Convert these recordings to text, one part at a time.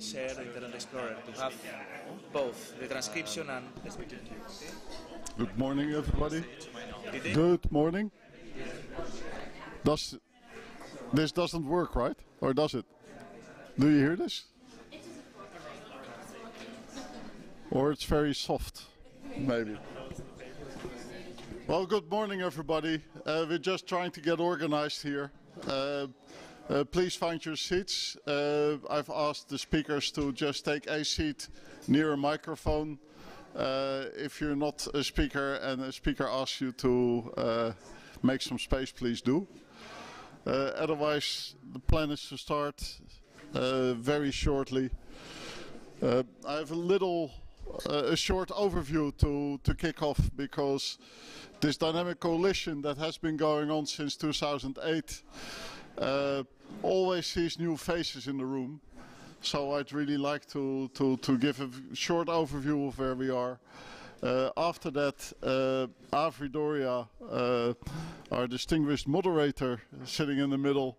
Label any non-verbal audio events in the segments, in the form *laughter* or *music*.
share the Internet Explorer to have both the transcription and the speaking. Good morning, everybody. Good morning. Does this doesn't work, right? Or does it? Do you hear this? Or it's very soft, maybe. Well, good morning, everybody. Uh, we're just trying to get organized here. Uh, uh, please find your seats. Uh, I've asked the speakers to just take a seat near a microphone. Uh, if you're not a speaker and a speaker asks you to uh, make some space, please do. Uh, otherwise, the plan is to start uh, very shortly. I have a little, a short overview to, to kick off because this dynamic coalition that has been going on since 2008 uh, always sees new faces in the room. So I'd really like to, to, to give a short overview of where we are. Uh, after that, uh, Avri Doria, uh, our distinguished moderator sitting in the middle,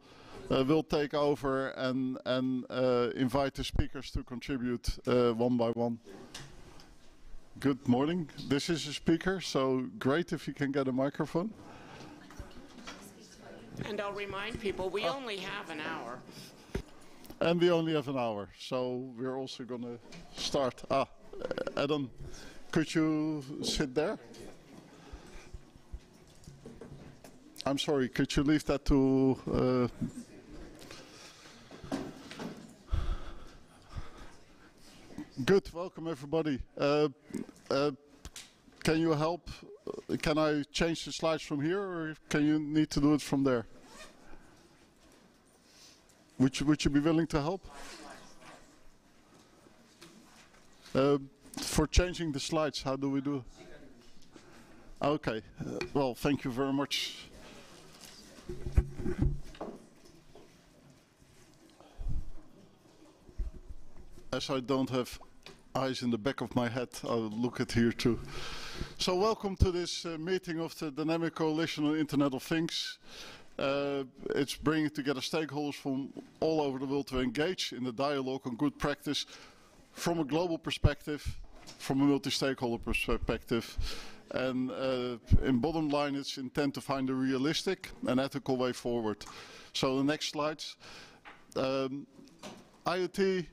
uh, will take over and, and uh, invite the speakers to contribute uh, one by one. Good morning. This is a speaker, so great if you can get a microphone. And I'll remind people, we only have an hour. And we only have an hour, so we're also going to start. Ah, Adam, could you sit there? I'm sorry, could you leave that to. Uh, Good, welcome everybody. Uh, uh, can you help? Can I change the slides from here or can you need to do it from there? Would you, would you be willing to help? Uh, for changing the slides, how do we do? Okay, uh, well, thank you very much. As I don't have eyes in the back of my head, I'll look at here too. So welcome to this uh, meeting of the Dynamic Coalition on Internet of Things. Uh, it's bringing together stakeholders from all over the world to engage in the dialogue on good practice from a global perspective, from a multi-stakeholder perspective. And uh, in bottom line, it's intent to find a realistic and ethical way forward. So the next slides. Um, IoT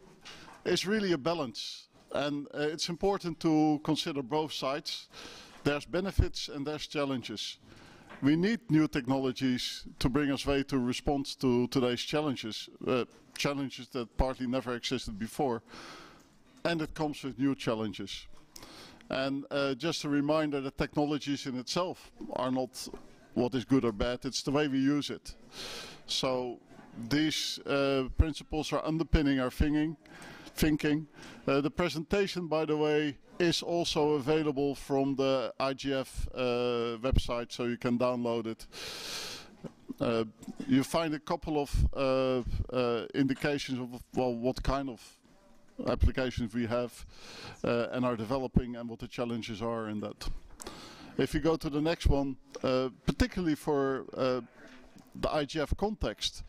is really a balance. And uh, it's important to consider both sides. There's benefits and there's challenges. We need new technologies to bring us way to respond to today's challenges, uh, challenges that partly never existed before. And it comes with new challenges. And uh, just a reminder that technologies in itself are not what is good or bad, it's the way we use it. So these uh, principles are underpinning our thinking. Thinking. Uh, the presentation, by the way, is also available from the IGF uh, website, so you can download it. Uh, you find a couple of uh, uh, indications of well, what kind of applications we have uh, and are developing and what the challenges are in that. If you go to the next one, particularly for the IGF context,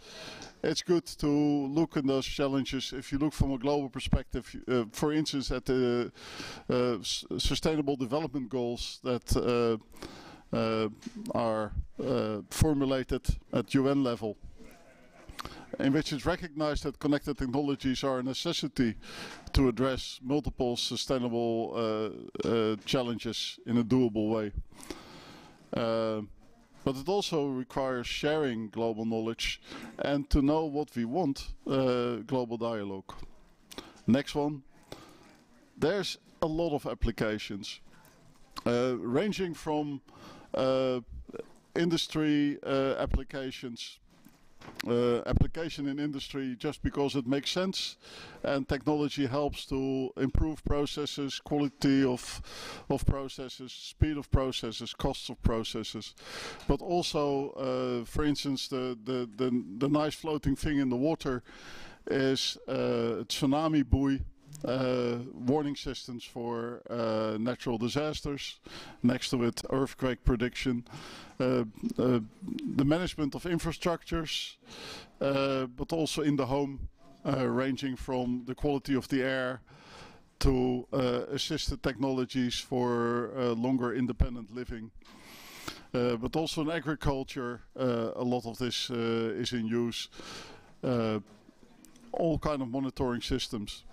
it's good to look at those challenges. If you look from a global perspective, uh, for instance, at the uh, Sustainable Development Goals that uh, uh, are uh, formulated at UN level, in which it's recognized that connected technologies are a necessity to address multiple sustainable uh, challenges in a doable way. But it also requires sharing global knowledge and to know what we want, uh, global dialogue. Next one. There's a lot of applications, uh, ranging from uh, industry uh, applications uh, application in industry just because it makes sense and technology helps to improve processes, quality of, of processes, speed of processes, costs of processes. But also, uh, for instance, the, the, the, the nice floating thing in the water is uh, tsunami buoy. Uh, warning systems for uh, natural disasters, next to it earthquake prediction, uh, the management of infrastructures, but also in the home, ranging from the quality of the air to assisted technologies for longer independent living. Uh, but also in agriculture, uh, a lot of this uh, is in use. all kind of monitoring systems,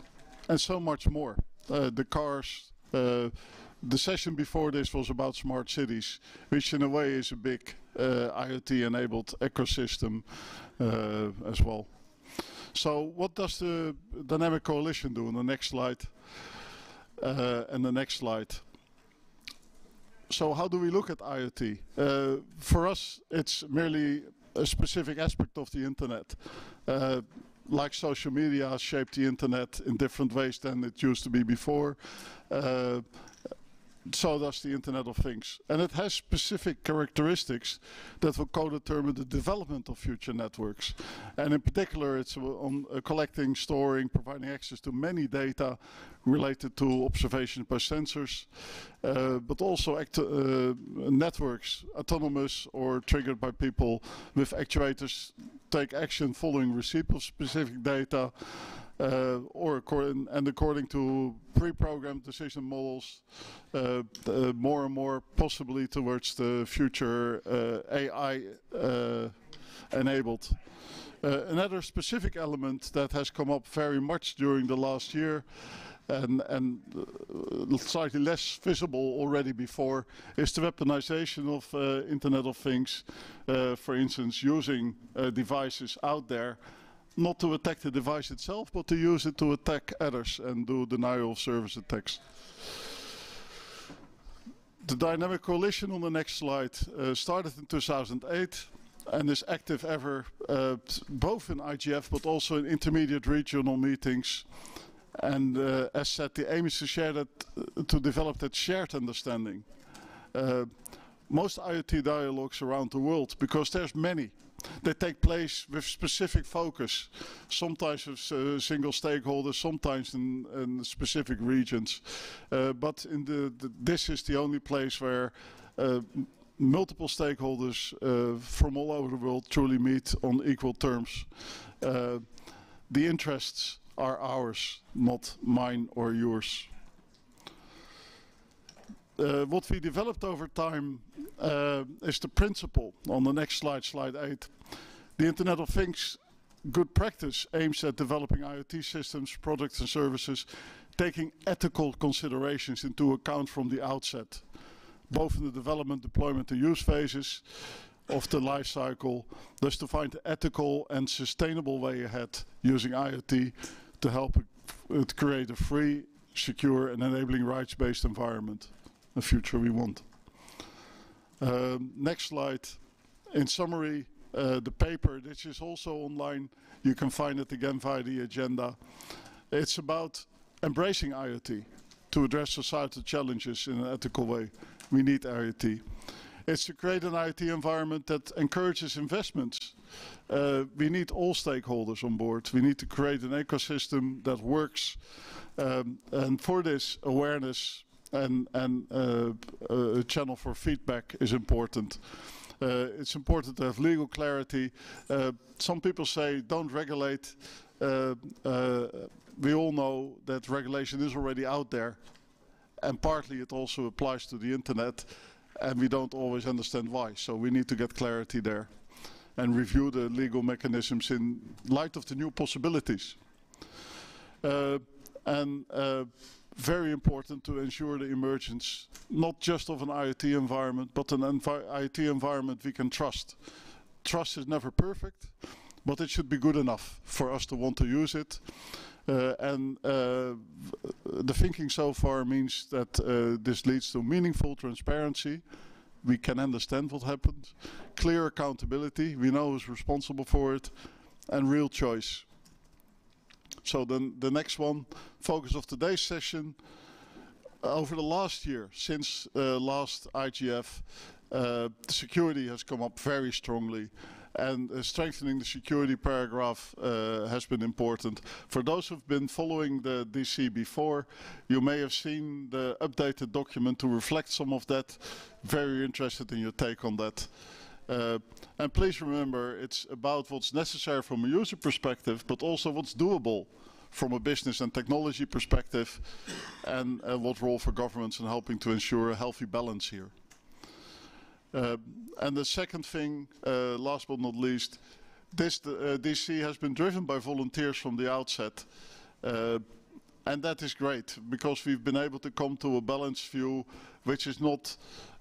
and so much more. the cars, the session before this was about smart cities, which in a way is a big uh, IoT-enabled ecosystem uh, as well. So what does the Dynamic Coalition do? On the next slide. Uh, and the next slide. So how do we look at IoT? Uh, for us, it's merely a specific aspect of the internet. Like social media shaped the internet in different ways than it used to be before. Uh, so does the Internet of Things. And it has specific characteristics that will co-determine the development of future networks. And in particular, it's on uh, collecting, storing, providing access to many data related to observations by sensors, uh, but also uh, networks, autonomous or triggered by people with actuators take action following receipt of specific data uh, or according, and according to pre-programmed decision models, uh, uh, more and more possibly towards the future uh, AI uh, enabled. Uh, another specific element that has come up very much during the last year and, and uh, slightly less visible already before is the weaponization of uh, Internet of Things, uh, for instance, using devices out there not to attack the device itself, but to use it to attack others and do denial of service attacks. The Dynamic Coalition on the next slide uh, started in 2008 and is active ever, uh, both in IGF but also in intermediate regional meetings. And uh, as said, the aim is to share that, uh, to develop that shared understanding. Uh, most IoT dialogues around the world, because there's many, they take place with specific focus, sometimes with uh, single stakeholders, sometimes in, in specific regions. Uh, but in the, the, this is the only place where uh, multiple stakeholders uh, from all over the world truly meet on equal terms. Uh, the interests are ours, not mine or yours. Uh, what we developed over time uh, is the principle on the next slide, slide 8. The Internet of Things good practice aims at developing IoT systems, products and services, taking ethical considerations into account from the outset, both in the development, deployment and use phases of the life cycle, thus to find the ethical and sustainable way ahead using IoT to help it create a free, secure and enabling rights-based environment the future we want. Um, next slide. In summary, uh, the paper, which is also online. You can find it again via the agenda. It's about embracing IoT to address societal challenges in an ethical way. We need IoT. It's to create an IoT environment that encourages investments. Uh, we need all stakeholders on board. We need to create an ecosystem that works. Um, and for this, awareness, and, and uh, a channel for feedback is important. Uh, it's important to have legal clarity. Uh, some people say don't regulate. Uh, uh, we all know that regulation is already out there and partly it also applies to the internet and we don't always understand why. So we need to get clarity there and review the legal mechanisms in light of the new possibilities. Uh, and very important to ensure the emergence not just of an IoT environment, but an envi IoT environment we can trust. Trust is never perfect, but it should be good enough for us to want to use it. Uh, and uh, the thinking so far means that uh, this leads to meaningful transparency. We can understand what happened, clear accountability, we know who's responsible for it, and real choice. So then the next one, focus of today's session. Uh, over the last year, since uh, last IGF, uh, security has come up very strongly and uh, strengthening the security paragraph uh, has been important. For those who've been following the DC before, you may have seen the updated document to reflect some of that. Very interested in your take on that. Uh, and please remember, it's about what's necessary from a user perspective, but also what's doable from a business and technology perspective, and uh, what role for governments in helping to ensure a healthy balance here. Uh, and the second thing, uh, last but not least, this uh, DC has been driven by volunteers from the outset. Uh, and that is great because we've been able to come to a balanced view which is not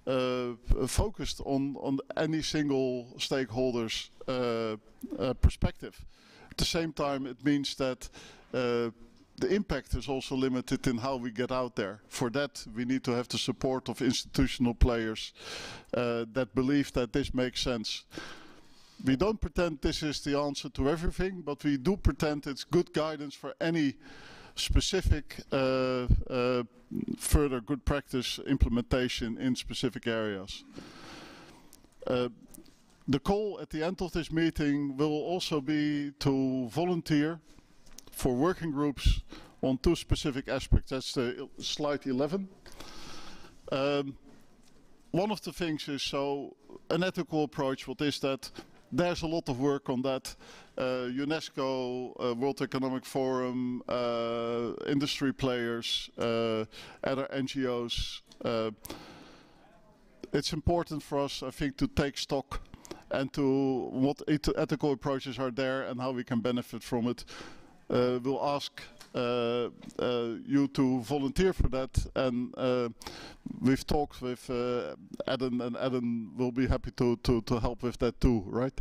uh, focused on, on any single stakeholder's uh, uh, perspective. At the same time, it means that the impact is also limited in how we get out there. For that, we need to have the support of institutional players that believe that this makes sense. We don't pretend this is the answer to everything, but we do pretend it's good guidance for any specific uh, uh, further good practice implementation in specific areas. Uh, the call at the end of this meeting will also be to volunteer for working groups on two specific aspects. That's the slide 11. Um, one of the things is so an ethical approach. What is that? There's a lot of work on that. Uh, UNESCO, uh, World Economic Forum, uh, industry players, uh, other NGOs. Uh, it's important for us, I think, to take stock and to what ethical approaches are there and how we can benefit from it. Uh, we'll ask you to volunteer for that and uh, we've talked with uh, Eddan and Eddan will be happy to, to, to help with that too, right?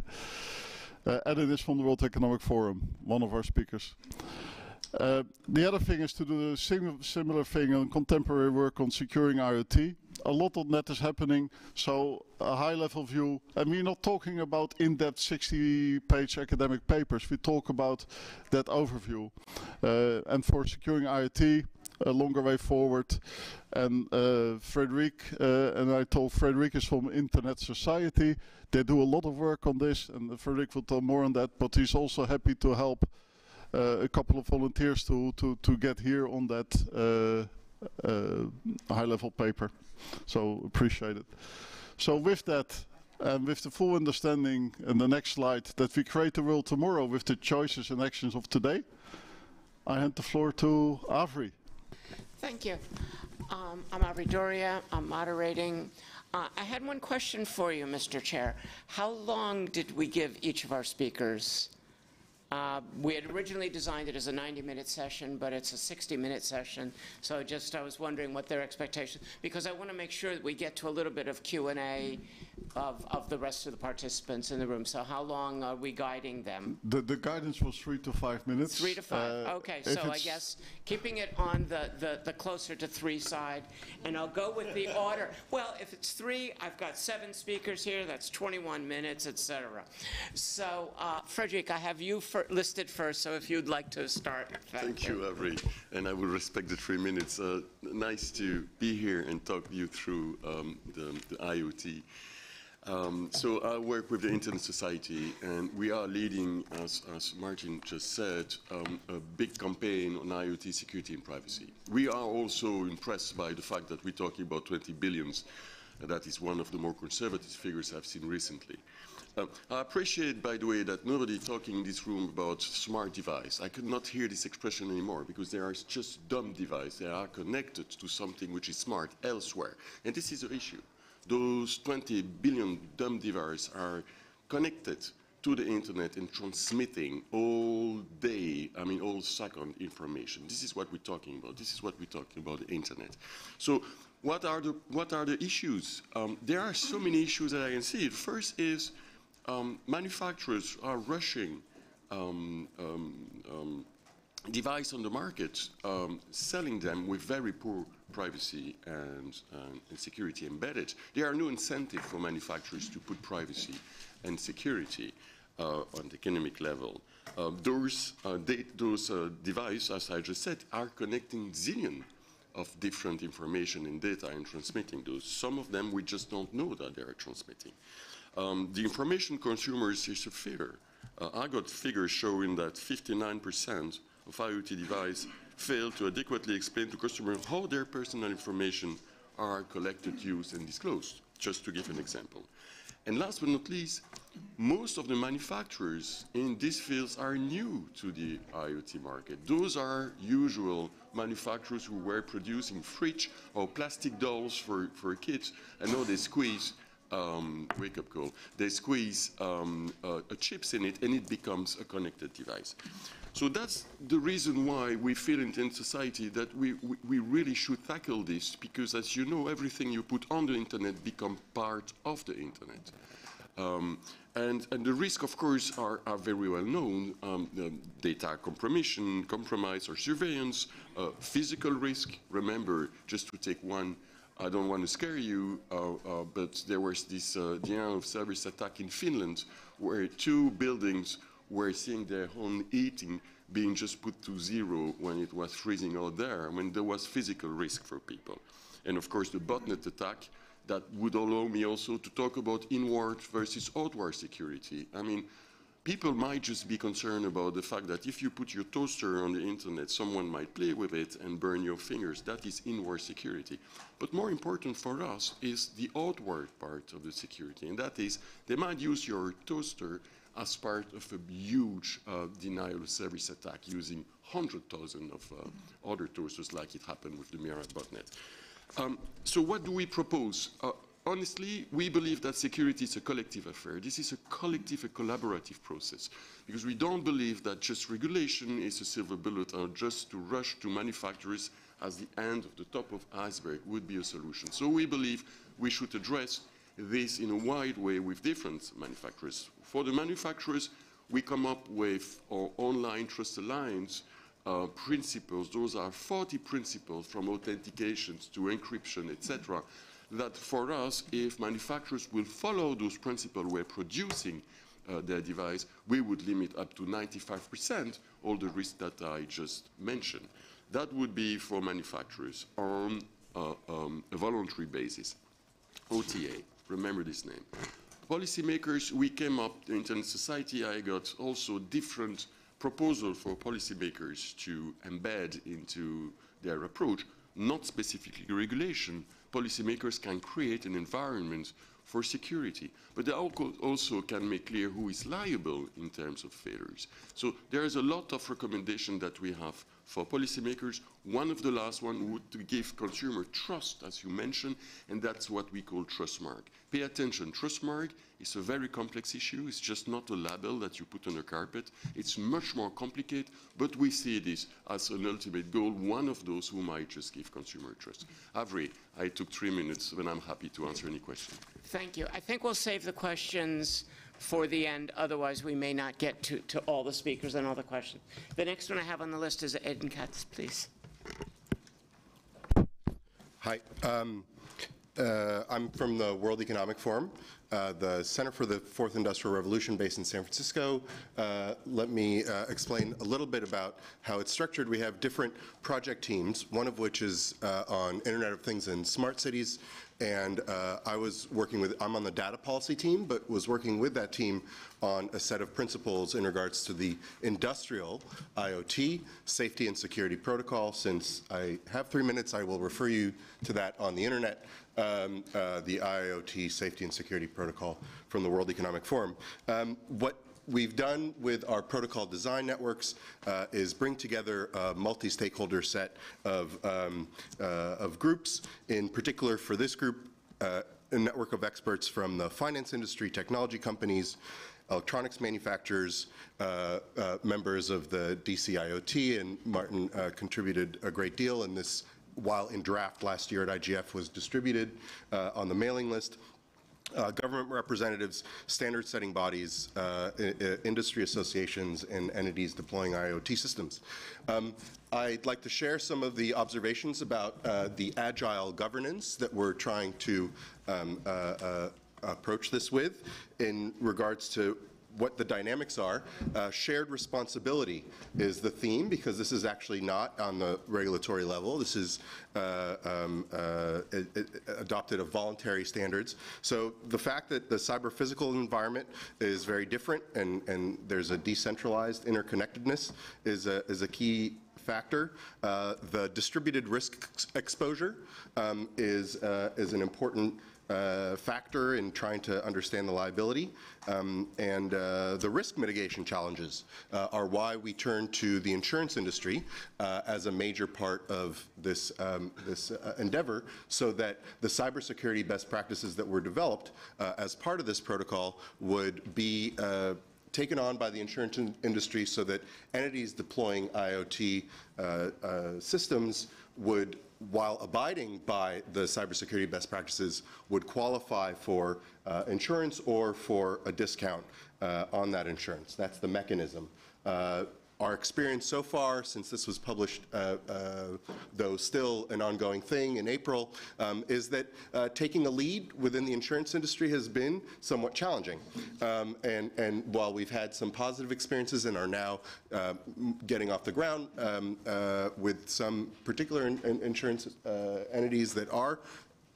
Uh, is from the World Economic Forum, one of our speakers. Uh, the other thing is to do a sim similar thing on contemporary work on securing IoT. A lot of that is happening, so a high level view. And we're not talking about in-depth 60-page academic papers. We talk about that overview. Uh, and for securing IoT, a longer way forward. And uh, Frederic, uh, and I told Frederic is from Internet Society. They do a lot of work on this, and Frederic will tell more on that, but he's also happy to help uh, a couple of volunteers to, to, to get here on that uh, uh, high-level paper. So appreciate it. So with that, and with the full understanding in the next slide that we create the world tomorrow with the choices and actions of today, I hand the floor to Avri. Thank you. Um, I'm Avri Doria. I'm moderating. Uh, I had one question for you, Mr. Chair. How long did we give each of our speakers uh, we had originally designed it as a 90-minute session, but it's a 60-minute session. So just I was wondering what their expectations, because I want to make sure that we get to a little bit of Q&A of, of the rest of the participants in the room. So how long are we guiding them? The, the guidance was three to five minutes. Three to five. Uh, okay, so I guess keeping it on the, the, the closer to three side, and I'll go with the *laughs* order. Well, if it's three, I've got seven speakers here. That's 21 minutes, et cetera. So, uh, Frederic, I have you fir- listed first. So if you'd like to start. Thank you, Avri, and I will respect the three minutes. Uh, nice to be here and talk you through um, the, the IoT. Um, so I work with the Internet Society, and we are leading, as, as Maarten just said, um, a big campaign on IoT security and privacy. We are also impressed by the fact that we're talking about 20 billions. That is one of the more conservative figures I've seen recently. Uh, I appreciate, by the way, that nobody talking in this room about smart device. I could not hear this expression anymore because they are just dumb device. They are connected to something which is smart elsewhere. And this is the issue. Those 20 billion dumb devices are connected to the internet and transmitting all day, I mean all second information. This is what we're talking about. This is what we're talking about, the internet. So what are the, what are the issues? Um, there are so many issues that I can see. First is um, manufacturers are rushing um, um, um, device on the market, um, selling them with very poor privacy and, um, and security embedded. There are no incentive for manufacturers to put privacy and security uh, on the economic level. Uh, those uh, those uh, devices, as I just said, are connecting zillion of different information and data and transmitting those. Some of them we just don't know that they are transmitting. Um, the information consumers is a figure. Uh, I got figures showing that 59% of IoT devices fail to adequately explain to customers how their personal information are collected, used, and disclosed, just to give an example. And last but not least, most of the manufacturers in these fields are new to the IoT market. Those are usual manufacturers who were producing fridge or plastic dolls for, for kids, and now they squeeze um, wake up call. They squeeze um, uh, chips in it and it becomes a connected device. So that's the reason why we feel in, in society that we, we, we really should tackle this because as you know, everything you put on the internet become part of the internet. Um, and, and the risks, of course, are, are very well known. Um, data compromission, compromise or surveillance, uh, physical risk. Remember, just to take one I don't want to scare you, uh, uh, but there was this uh, denial of service attack in Finland where two buildings were seeing their own heating being just put to zero when it was freezing out there, when there was physical risk for people. And of course, the botnet attack that would allow me also to talk about inward versus outward security. I mean, people might just be concerned about the fact that if you put your toaster on the internet, someone might play with it and burn your fingers. That is inward security. But more important for us is the outward part of the security, and that is they might use your toaster as part of a huge uh, denial of service attack using 100,000 of uh, other toasters like it happened with the Mirai botnet. Um, so what do we propose? Uh, honestly, we believe that security is a collective affair. This is a collective, a collaborative process, because we don't believe that just regulation is a silver bullet or just to rush to manufacturers as the end of the top of iceberg would be a solution. So we believe we should address this in a wide way with different manufacturers. For the manufacturers, we come up with our online trust alliance uh, principles. Those are 40 principles from authentications to encryption, etc that for us, if manufacturers will follow those principles when producing uh, their device, we would limit up to 95% all the risks that I just mentioned. That would be for manufacturers on uh, um, a voluntary basis. OTA, remember this name. Policymakers, we came up, the Internet Society, I got also different proposals for policymakers to embed into their approach, not specifically regulation, policymakers can create an environment for security, but they also can make clear who is liable in terms of failures. So there is a lot of recommendation that we have for policymakers. One of the last one would to give consumer trust, as you mentioned, and that's what we call Trustmark. Pay attention, Trustmark is a very complex issue. It's just not a label that you put on a carpet. It's much more complicated, but we see this as an ultimate goal, one of those who might just give consumer trust. Avri, I took three minutes, and I'm happy to answer any question. Thank you. I think we'll save the questions for the end, otherwise we may not get to, to all the speakers and all the questions. The next one I have on the list is Eddan Katz, please. Hi. Um, uh, I'm from the World Economic Forum, uh, the Center for the Fourth Industrial Revolution based in San Francisco. Uh, let me uh, explain a little bit about how it's structured. We have different project teams, one of which is uh, on Internet of Things and smart cities, and uh, I was working with, I'm on the data policy team, but was working with that team on a set of principles in regards to the industrial IoT safety and security protocol. Since I have three minutes, I will refer you to that on the internet, um, uh, the IoT safety and security protocol from the World Economic Forum. Um, what we've done with our protocol design networks uh, is bring together a multi-stakeholder set of, um, uh, of groups. In particular, for this group, uh, a network of experts from the finance industry, technology companies, electronics manufacturers, uh, uh, members of the DCIoT, and Maarten uh, contributed a great deal in this while in draft last year at IGF was distributed on the mailing list uh, government representatives, standard setting bodies, uh, industry associations, and entities deploying IoT systems. Um, I'd like to share some of the observations about uh, the agile governance that we're trying to um, uh, uh, approach this with in regards to what the dynamics are. Uh, shared responsibility is the theme because this is actually not on the regulatory level. This is uh, um, uh, adopted of voluntary standards. So the fact that the cyber physical environment is very different and, and there's a decentralized interconnectedness is a, is a key factor. Uh, the distributed risk exposure um, is, uh, is an important uh, factor in trying to understand the liability. Um, and uh, the risk mitigation challenges uh, are why we turn to the insurance industry uh, as a major part of this, um, this uh, endeavor so that the cybersecurity best practices that were developed uh, as part of this protocol would be taken on by the insurance in- industry so that entities deploying IoT systems would, while abiding by the cybersecurity best practices, would qualify for uh, insurance or for a discount uh, on that insurance. That's the mechanism. Uh, our experience so far, since this was published, uh, uh, though still an ongoing thing in April, um, is that uh, taking a lead within the insurance industry has been somewhat challenging. Um, and, and while we've had some positive experiences and are now getting off the ground um, with some particular in- in- insurance entities that are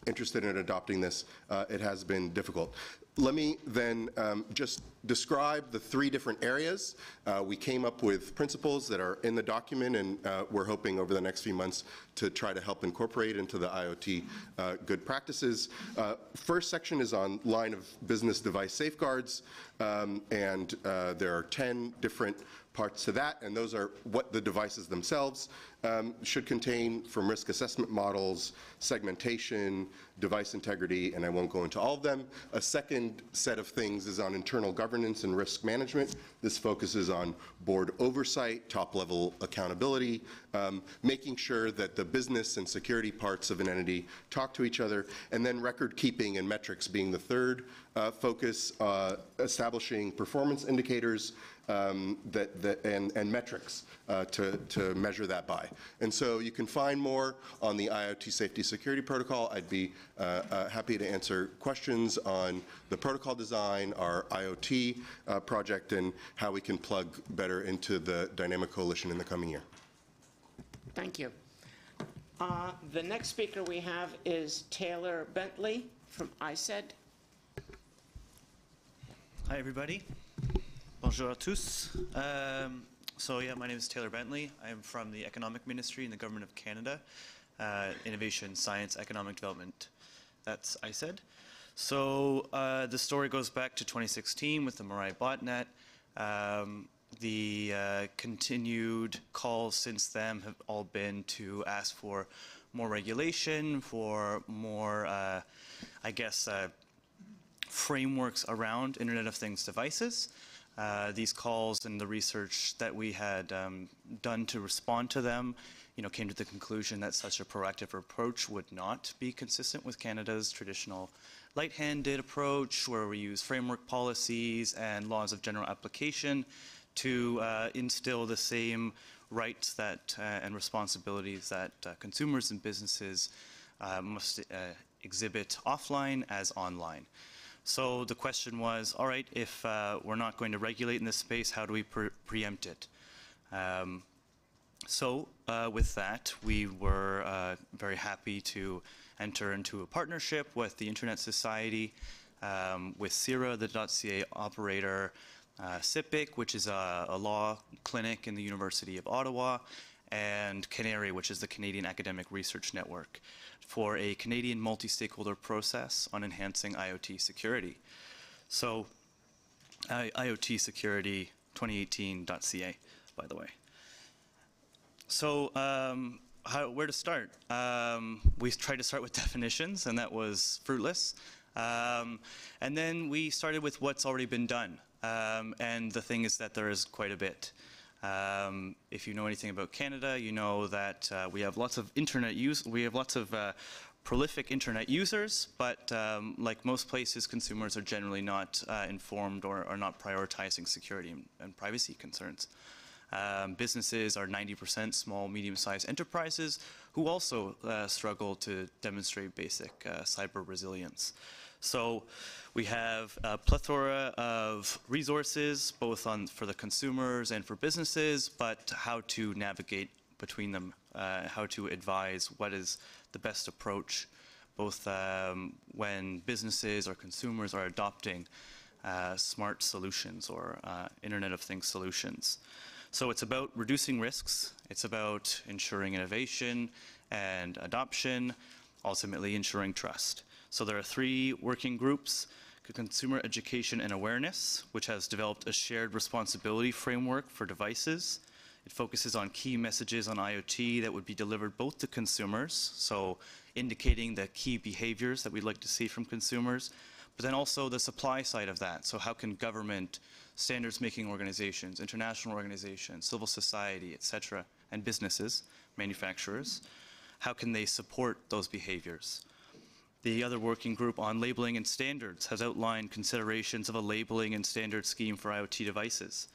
interested in adopting this, uh, it has been difficult. Let me then um, just describe the three different areas. Uh, We came up with principles that are in the document, and uh, we're hoping over the next few months to try to help incorporate into the IoT uh, good practices. Uh, First section is on line of business device safeguards, um, and uh, there are 10 different parts to that, and those are what the devices themselves um, should contain from risk assessment models, segmentation, device integrity, and I won't go into all of them. A second set of things is on internal governance and risk management. This focuses on board oversight, top-level accountability, um, making sure that the business and security parts of an entity talk to each other, and then record keeping and metrics being the third uh, focus, uh, establishing performance indicators um, that, that, and, and metrics uh, to, to measure that by. And so you can find more on the IoT Safety Security Protocol. I'd be uh, uh, happy to answer questions on the protocol design, our IoT uh, project, and how we can plug better into the Dynamic Coalition in the coming year. Thank you. Uh, The next speaker we have is Taylor Bentley from ISED. Hi, everybody. Bonjour à tous. Um, so, yeah, my name is Taylor Bentley. I am from the Economic Ministry in the Government of Canada, uh, Innovation, Science, Economic Development. That's ISED. So, uh, the story goes back to 2016 with the Mirai botnet. Um, the uh, continued calls since then have all been to ask for more regulation, for more, uh, I guess, uh, frameworks around Internet of Things devices. Uh, these calls and the research that we had um, done to respond to them, you know, came to the conclusion that such a proactive approach would not be consistent with Canada's traditional light-handed approach, where we use framework policies and laws of general application to uh, instill the same rights that uh, and responsibilities that uh, consumers and businesses uh, must uh, exhibit offline as online. So the question was, all right, if uh, we're not going to regulate in this space, how do we pre- preempt it? Um, so uh, with that, we were uh, very happy to enter into a partnership with the Internet Society, um, with CIRA, the .ca operator, uh, CIPPIC, which is a, a law clinic in the University of Ottawa, and CANARIE, which is the Canadian Academic Research Network, for a Canadian multi-stakeholder process on enhancing IoT security. So, I- IoT security 2018.ca, by the way. So, um, how, where to start? Um, we tried to start with *laughs* definitions, and that was fruitless. Um, and then we started with what's already been done. Um, and the thing is that there is quite a bit. Um, if you know anything about Canada, you know that uh, we have lots of internet use. We have lots of uh, prolific internet users, but um, like most places, consumers are generally not uh, informed or are not prioritizing security and, and privacy concerns. Um, businesses are 90% small, medium-sized enterprises who also uh, struggle to demonstrate basic uh, cyber resilience. So we have a plethora of resources, both on for the consumers and for businesses, but how to navigate between them, uh, how to advise what is the best approach, both um, when businesses or consumers are adopting uh, smart solutions or uh, Internet of Things solutions. So it's about reducing risks, it's about ensuring innovation and adoption, ultimately ensuring trust. So there are three working groups, Consumer Education and Awareness, which has developed a shared responsibility framework for devices. It focuses on key messages on IoT that would be delivered both to consumers, so indicating the key behaviors that we'd like to see from consumers, but then also the supply side of that. So how can government, standards making organizations, international organizations, civil society, et cetera, and businesses, manufacturers, how can they support those behaviors? The other working group on labeling and standards has outlined considerations of a labeling and standard scheme for IoT devices,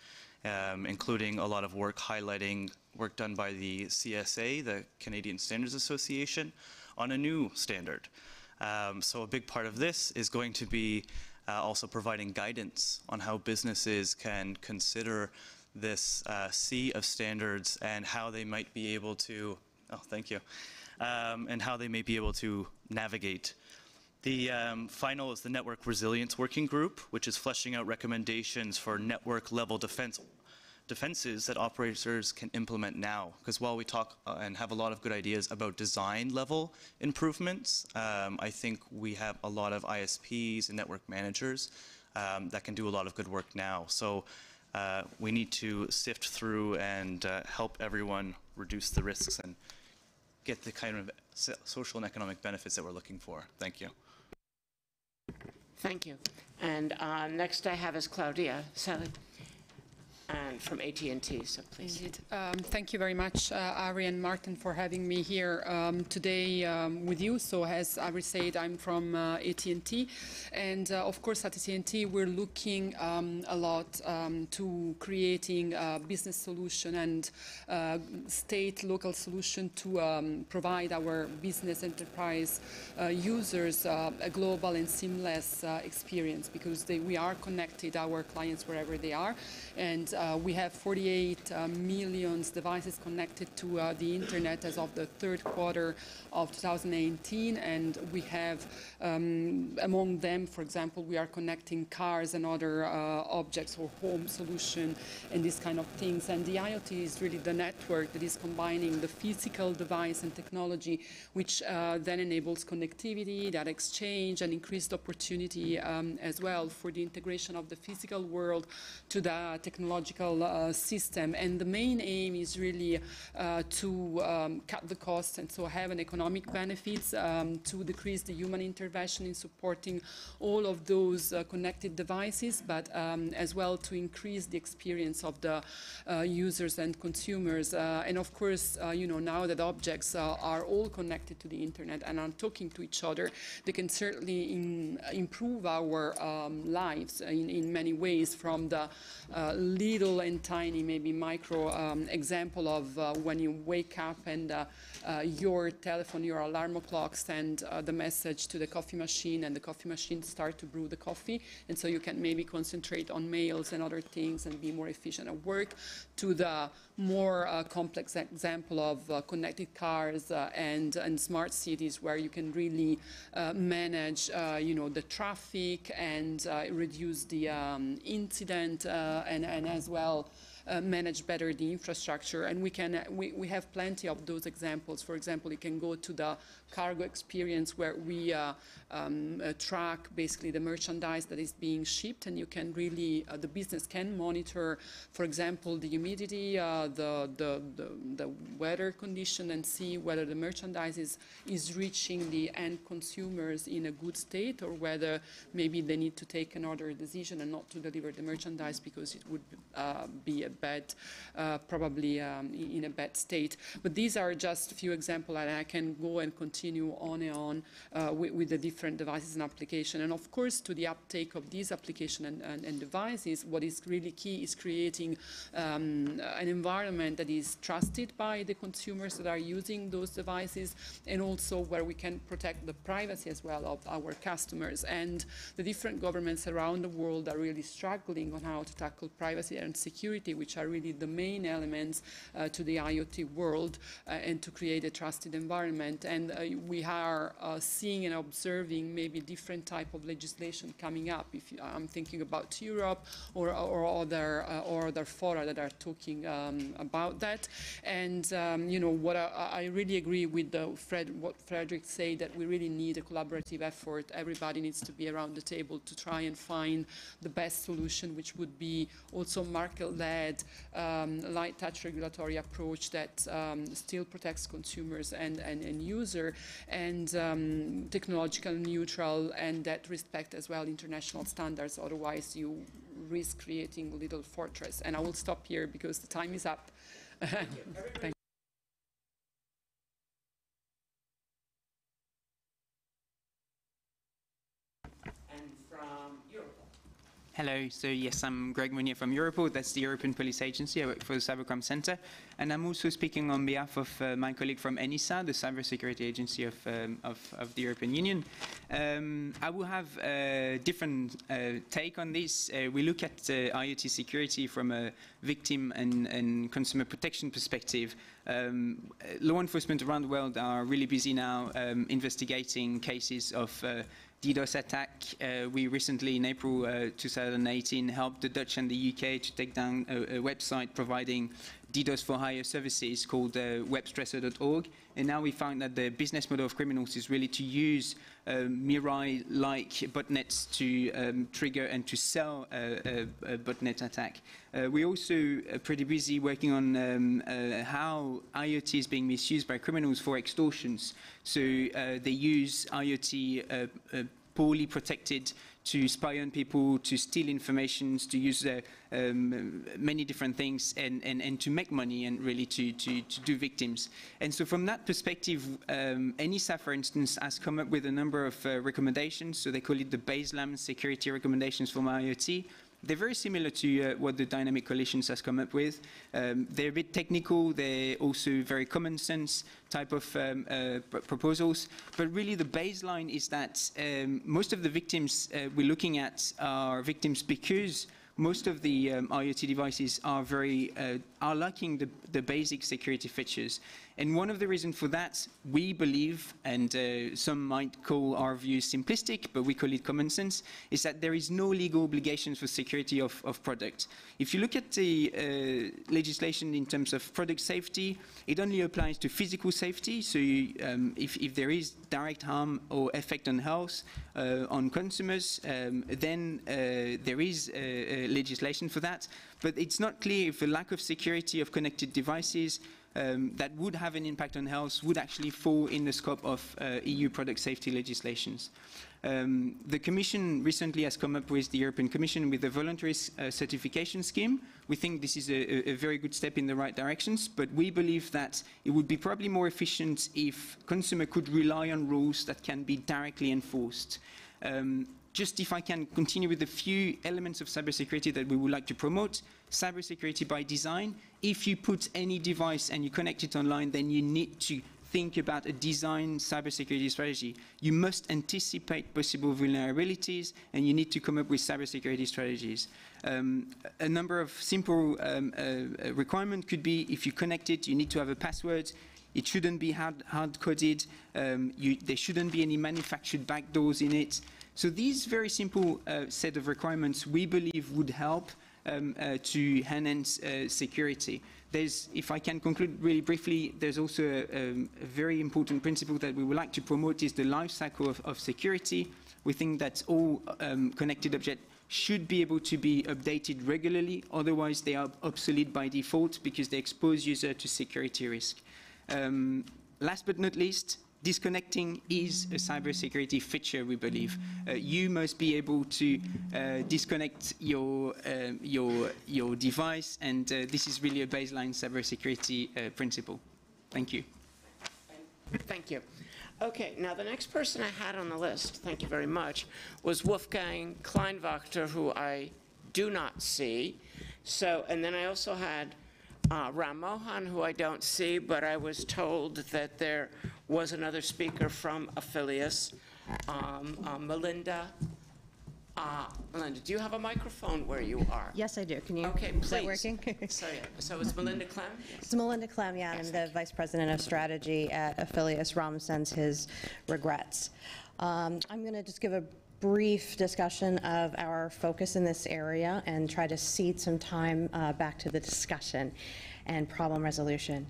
um, including a lot of work highlighting work done by the CSA, the Canadian Standards Association, on a new standard. Um, so a big part of this is going to be uh, also providing guidance on how businesses can consider this uh, sea of standards and how they might be able to, oh, thank you, um, and how they may be able to navigate. The um, final is the Network Resilience Working Group, which is fleshing out recommendations for network level defense defenses that operators can implement now. Because while we talk uh, and have a lot of good ideas about design level improvements, um, I think we have a lot of ISPs and network managers um, that can do a lot of good work now. So uh, we need to sift through and uh, help everyone reduce the risks and get the kind of social and economic benefits that we're looking for. Thank you. Thank you. And uh, next I have is Claudia Selli and from AT&T, so please. Indeed. Um, thank you very much, uh, Ari and Maarten, for having me here um, today um, with you. So as Ari said, I'm from uh, AT&T, and uh, of course at AT&T we're looking um, a lot um, to creating a business solution and uh, state local solution to um, provide our business enterprise uh, users uh, a global and seamless experience because they, we are connected our clients wherever they are and uh, we have 48 uh, million devices connected to uh, the internet as of the third quarter of 2018, and we have um, among them, for example, we are connecting cars and other uh, objects or home solution and these kind of things. And the IoT is really the network that is combining the physical device and technology, which uh, then enables connectivity, that exchange, and increased opportunity um, as well for the integration of the physical world to the technological uh, system. And the main aim is really uh, to um, cut the costs and so have an economic benefits um, to decrease the human intervention in supporting all of those uh, connected devices, but um, as well to increase the experience of the uh, users and consumers. Uh, and of course, uh, you know, now that objects are all connected to the internet and are talking to each other, they can certainly in, improve our um, lives in, in many ways from the uh, little and tiny, maybe micro um, example of uh, when you wake up and uh, uh your telephone, your alarm clock send uh, the message to the coffee machine and the coffee machine start to brew the coffee. And so you can maybe concentrate on mails and other things and be more efficient at work to the more uh, complex example of uh, connected cars and, and smart cities where you can really manage, you know, the traffic and reduce the um, incident and, and as well uh, manage better the infrastructure. And we can uh, we, we have plenty of those examples. For example, you can go to the cargo experience where we uh, um, uh, track basically the merchandise that is being shipped, and you can really uh, the business can monitor, for example, the humidity, uh, the, the, the the weather condition, and see whether the merchandise is is reaching the end consumers in a good state, or whether maybe they need to take another decision and not to deliver the merchandise because it would be a bad, uh, probably um, in a bad state. But these are just a few examples, and I can go and continue on and on uh, with, with, the different devices and applications. And of course, to the uptake of these applications and, and, and, devices, what is really key is creating um, an environment that is trusted by the consumers that are using those devices, and also where we can protect the privacy as well of our customers. And the different governments around the world are really struggling on how to tackle privacy and security which are really the main elements uh, to the IoT world uh, and to create a trusted environment. And uh, we are uh, seeing and observing maybe different type of legislation coming up. If you, I'm thinking about Europe or, or other uh, or other fora that are talking um, about that. And um, you know what I, I really agree with Fred, what Frederic said that we really need a collaborative effort. Everybody needs to be around the table to try and find the best solution, which would be also market-led, um, light touch regulatory approach that um, still protects consumers and, and, and user, and um, technological neutral, and that respect as well international standards. Otherwise, you risk creating little fortress. And I will stop here because the time is up. *laughs* Thank And Hello, so yes, I'm Greg Mounier from Europol. That's the European Police Agency. I work for the Cybercrime Center. And I'm also speaking on behalf of uh, my colleague from ENISA, the Cybersecurity Agency of, um, of, of, the European Union. Um, I will have a different uh, take on this. Uh, we look at uh, IoT security from a victim and, and consumer protection perspective. Um, law enforcement around the world are really busy now um, investigating cases of uh, DDoS attack. Uh, we recently, in April uh, 2018, helped the Dutch and the UK to take down a, a website providing DDoS for hire services called uh, webstresser.org. And now we found that the business model of criminals is really to use um, Mirai-like botnets to um, trigger and to sell a, a, a botnet attack. Uh, we're also uh, pretty busy working on um, uh, how IoT is being misused by criminals for extortions. So uh, they use IoT uh, uh, poorly protected to spy on people, to steal information, to use uh, um, many different things, and, and, and to make money and really to, to, to do victims. And so from that perspective, um, ENISA, for instance, has come up with a number of uh, recommendations. So they call it the baseline security recommendations for IoT. They're very similar to uh, what the Dynamic Coalitions has come up with. Um, they're a bit technical, they're also very common sense type of um, uh, pr proposals, but really the baseline is that um, most of the victims uh, we're looking at are victims because most of the um, IoT devices are very uh, are lacking the, the basic security features. And one of the reasons for that, we believe, and uh, some might call our view simplistic, but we call it common sense, is that there is no legal obligations for security of, of product. If you look at the uh, legislation in terms of product safety, it only applies to physical safety. So you, um, if, if, there is direct harm or effect on health, uh, on consumers, um, then uh, there is legislation for that. But it's not clear if a lack of security of connected devices um, that would have an impact on health would actually fall in the scope of uh, EU product safety legislations. Um, the Commission recently has come up with the European Commission with a voluntary uh, certification scheme. We think this is a, a, very good step in the right directions, but we believe that it would be probably more efficient if consumer could rely on rules that can be directly enforced. Um, just if I can continue with a few elements of cybersecurity that we would like to promote. Cybersecurity by design. If you put any device and you connect it online, then you need to think about a design cybersecurity strategy. You must anticipate possible vulnerabilities and you need to come up with cybersecurity strategies. Um, a number of simple um, uh, requirements could be if you connect it, you need to have a password, it shouldn't be hard, hard um, there shouldn't be any manufactured backdoors in it. So these very simple uh, set of requirements we believe would help um, uh, to enhance uh, security. There's, if I can conclude really briefly, there's also a, um, a, very important principle that we would like to promote is the life cycle of, of security. We think that all um, connected objects should be able to be updated regularly, otherwise they are obsolete by default because they expose user to security risk. Um, last but not least, disconnecting is a cybersecurity feature, we believe. Uh, you must be able to uh, disconnect your, uh, your, your device, and uh, this is really a baseline cybersecurity uh, principle. Thank you. Thank you. Okay, now the next person I had on the list, thank you very much, was Wolfgang Kleinwachter, who I do not see. So, and then I also had uh, Ram Mohan, who I don't see, but I was told that there was another speaker from Afilias, um, uh, Melinda Uh, Melinda, do you have a microphone where you are? Yes, I do. Can you? Okay, please. Is that working? *laughs* So, yeah, so it's Melinda Clem? It's Melinda Clem, yeah, I'm the Vice President of Strategy at Afilias. Ram sends his regrets. Um, I'm going to just give a brief discussion of our focus in this area and try to seed some time uh, back to the discussion and problem resolution.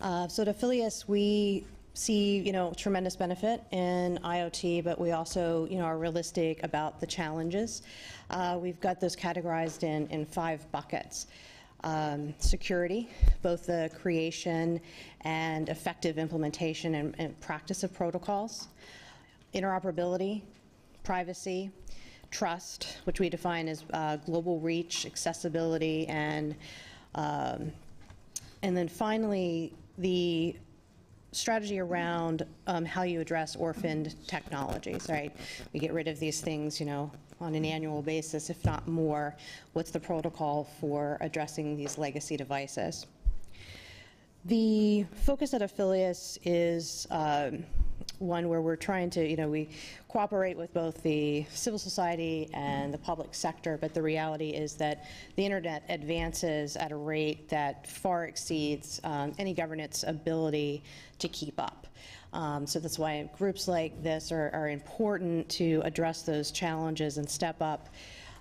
Uh, So at Afilias, we see, you know, tremendous benefit in IoT, but we also, you know, are realistic about the challenges. Uh, We've got those categorized in, in five buckets um, security, both the creation and effective implementation and, and practice of protocols, interoperability, privacy, trust, which we define as uh, global reach, accessibility, and um, and then finally the strategy around um, how you address orphaned technologies, right? We get rid of these things, you know, on an annual basis, if not more. What's the protocol for addressing these legacy devices? The focus at Afilias is um, one where we're trying to, you know, we cooperate with both the civil society and the public sector, but the reality is that the internet advances at a rate that far exceeds um, any governance ability to keep up. Um, so that's why groups like this are, are important to address those challenges and step up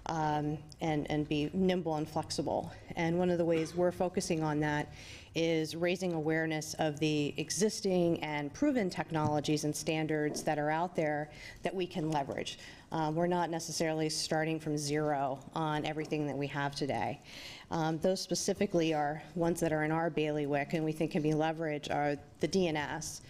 um, and, and be nimble and flexible. And one of the ways we're focusing on that is raising awareness of the existing and proven technologies and standards that are out there that we can leverage. Uh, we're not necessarily starting from zero on everything that we have today. Um, those specifically are ones that are in our bailiwick and we think can be leveraged are the DNS,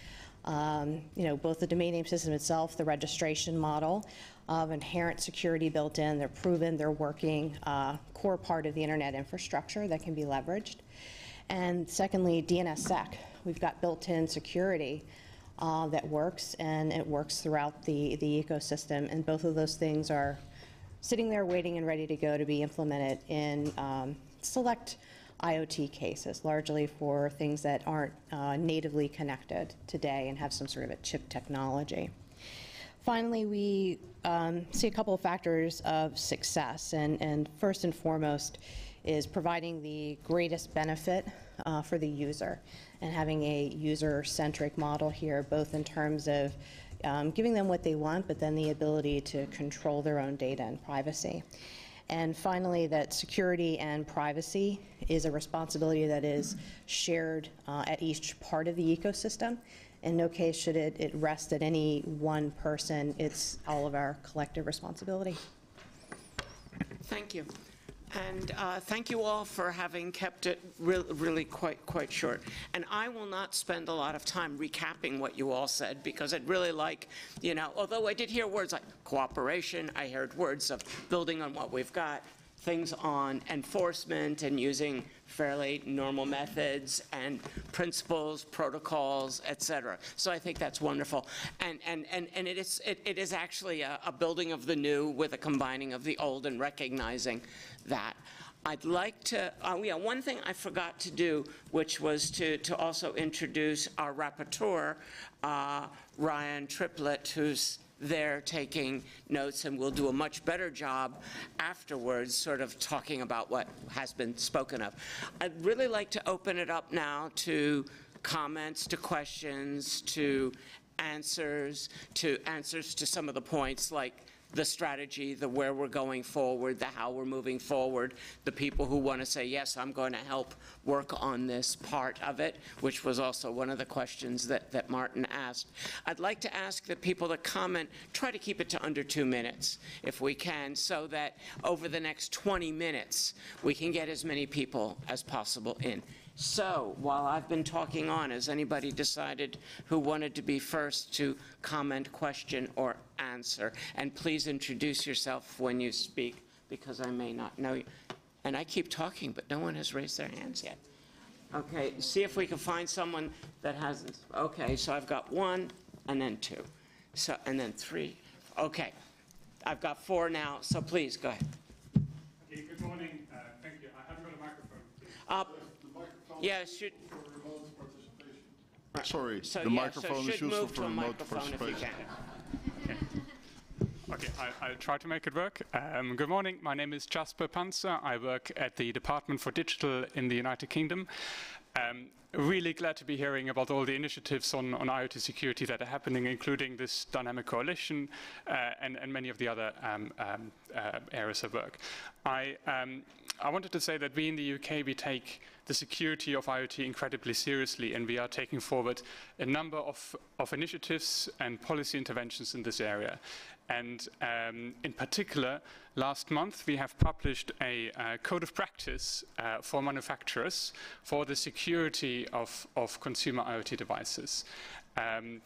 um, you know, both the domain name system itself, the registration model of inherent security built in, they're proven, they're working, uh, core part of the internet infrastructure that can be leveraged. And secondly, DNSSEC. We've got built-in security uh, that works, and it works throughout the, the ecosystem. And both of those things are sitting there waiting and ready to go to be implemented in um, select IoT cases, largely for things that aren't uh, natively connected today and have some sort of a chip technology. Finally, we um, see a couple of factors of success, and, and first and foremost is providing the greatest benefit uh, for the user and having a user-centric model here, both in terms of um, giving them what they want, but then the ability to control their own data and privacy. And finally, that security and privacy is a responsibility that is shared uh, at each part of the ecosystem. In no case should it, it rest at any one person. It's all of our collective responsibility. Thank you. And uh, thank you all for having kept it re- really quite, quite short. And I will not spend a lot of time recapping what you all said, because I'd really like, you know, although I did hear words like cooperation, I heard words of building on what we've got, things on enforcement and using fairly normal methods and principles, protocols, et cetera. So I think that's wonderful. And, and, and, and it is, it, it is actually a, a building of the new with a combining of the old and recognizing that. I'd like to, uh, yeah, one thing I forgot to do, which was to, to also introduce our rapporteur, uh, Ryan Triplett, who's there taking notes and we'll do a much better job afterwards, sort of talking about what has been spoken of. I'd really like to open it up now to comments, to questions, to answers, to answers to some of the points like the strategy, the where we're going forward, the how we're moving forward, the people who want to say, yes, I'm going to help work on this part of it, which was also one of the questions that, that Maarten asked. I'd like to ask the people that comment, try to keep it to under two minutes, if we can, so that over the next 20 minutes, we can get as many people as possible in. So, while I've been talking on, has anybody decided who wanted to be first to comment, question, or answer? And please introduce yourself when you speak, because I may not know you. And I keep talking, but no one has raised their hands yet. Okay, see if we can find someone that hasn't. Okay, so I've got one, and then two, so, and then three. Okay, I've got four now, so please, go ahead. Okay, good morning. Uh, Thank you. I haven't got a microphone. Uh, microphone Yeah, should, for. Sorry, so, the yeah, microphone so is should useful move for a remote microphone if you participation. can. *laughs* Okay, I, will try to make it work. Um, good morning. My name is Jasper Pandza. I work at the Department for Digital in the United Kingdom. Um, really glad to be hearing about all the initiatives on, on IoT security that are happening, including this dynamic coalition uh, and, and, many of the other um, um, uh, areas of work. I, um, I wanted to say that we in the UK, we take the security of IoT incredibly seriously, and we are taking forward a number of, of initiatives and policy interventions in this area. And um, in particular, last month we have published a uh, code of practice uh, for manufacturers for the security of, of consumer IoT devices. Um,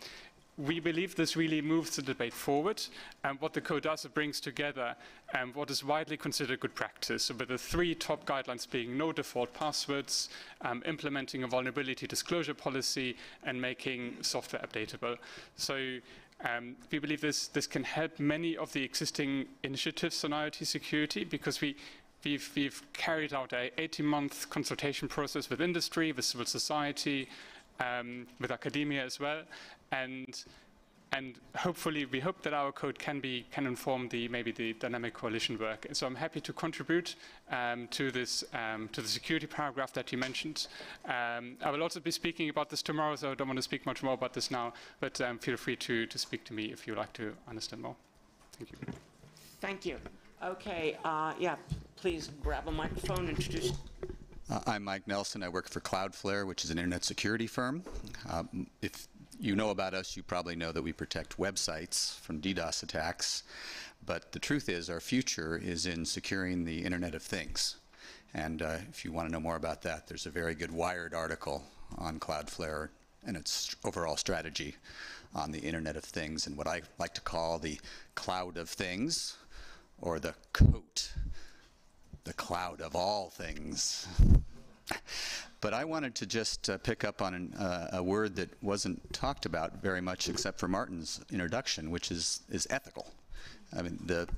we believe this really moves the debate forward. And what the code does, it brings together um, what is widely considered good practice, so with the three top guidelines being no default passwords, um, implementing a vulnerability disclosure policy, and making software updatable. So um, we believe this, this can help many of the existing initiatives on IoT security because we, we've, we've carried out a 18-month consultation process with industry, with civil society, um, with academia as well, and and hopefully we hope that our code can be can inform the maybe the dynamic coalition work. So I'm happy to contribute um, to this um, to the security paragraph that you mentioned. Um, I will also be speaking about this tomorrow, so I don't want to speak much more about this now. But um, feel free to to speak to me if you like to understand more. Thank you. Thank you. Okay. Uh, yeah. Please grab a microphone. And introduce. Uh, I'm Mike Nelson. I work for Cloudflare, which is an internet security firm. Um, if you know about us, you probably know that we protect websites from DDoS attacks. But the truth is, our future is in securing the Internet of Things. And uh, if you want to know more about that, there's a very good Wired article on Cloudflare and its overall strategy on the Internet of Things and what I like to call the cloud of things or the coat, the cloud of all things. But I wanted to just uh, pick up on an, uh, a word that wasn't talked about very much except for Maarten's introduction, which is, is ethical. I mean, the,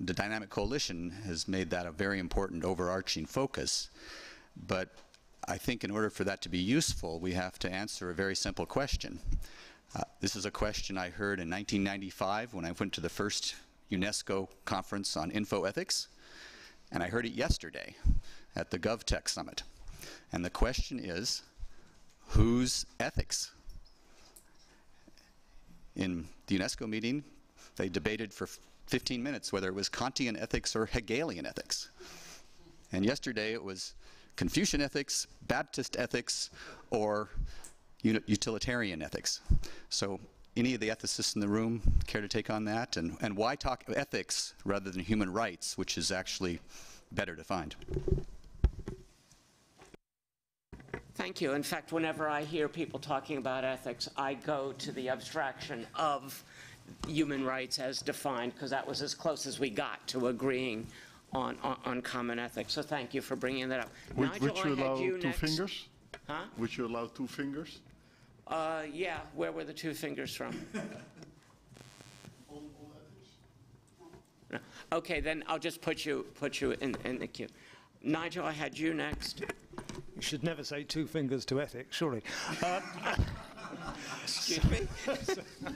the dynamic coalition has made that a very important overarching focus. But I think in order for that to be useful, we have to answer a very simple question. Uh, this is a question I heard in 1995 when I went to the first UNESCO conference on info ethics, and I heard it yesterday at the GovTech Summit. And the question is, whose ethics? In the UNESCO meeting, they debated for 15 minutes whether it was Kantian ethics or Hegelian ethics. And yesterday it was Confucian ethics, Baptist ethics, or utilitarian ethics. So any of the ethicists in the room care to take on that? And, and why talk ethics rather than human rights, which is actually better defined? Thank you. In fact, whenever I hear people talking about ethics, I go to the abstraction of human rights as defined, because that was as close as we got to agreeing on, on, on common ethics. So thank you for bringing that up. Would, Nigel, would you allow you two next. fingers? Huh? Would you allow two fingers? Uh, yeah, where were the two fingers from? *laughs* okay, then I'll just put you, put you in, in the queue. Nigel, I had you next. You should never say two fingers to ethics, surely. Uh, Excuse me? *laughs*